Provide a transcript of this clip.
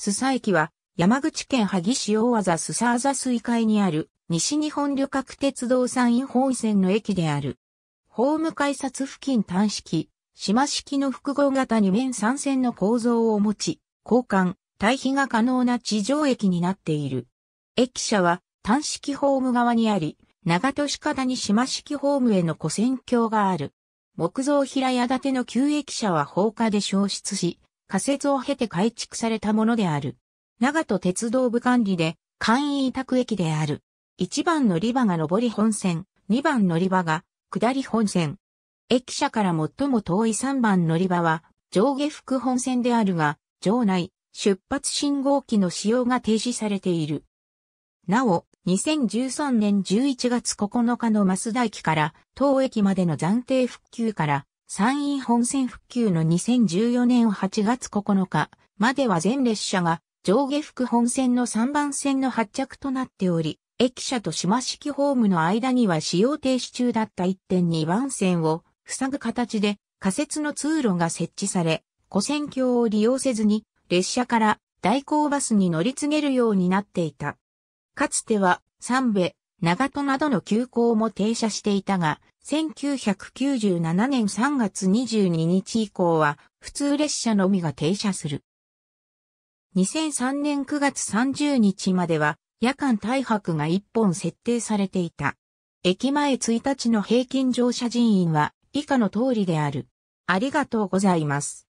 須佐駅は山口県萩市大技須佐あざ水海にある西日本旅客鉄道山陰本線の駅である。ホーム改札付近単式、島式の複合型2面3線の構造を持ち、交換、対比が可能な地上駅になっている。駅舎は単式ホーム側にあり、長門市方に島式ホームへの古線橋がある。木造平屋建ての旧駅舎は放火で消失し、仮設を経て改築されたものである。長門鉄道部管理で、簡易委託駅である。1番乗り場が上り本線、2番乗り場が下り本線。駅舎から最も遠い3番乗り場は上下副本線であるが、場内、出発信号機の使用が停止されている。なお、2013年11月9日の増田駅から当駅までの暫定復旧から山陰本線復旧の2014年8月9日までは全列車が上下副本線の3番線の発着となっており、駅舎と島式ホームの間には使用停止中だった1.2番線を塞ぐ形で仮設の通路が設置され、古線橋を利用せずに列車から代行バスに乗り継げるようになっていた。かつては、三部、長門などの急行も停車していたが、1997年3月22日以降は、普通列車のみが停車する。2003年9月30日までは、夜間大白が1本設定されていた。駅前1日の平均乗車人員は以下の通りである。ありがとうございます。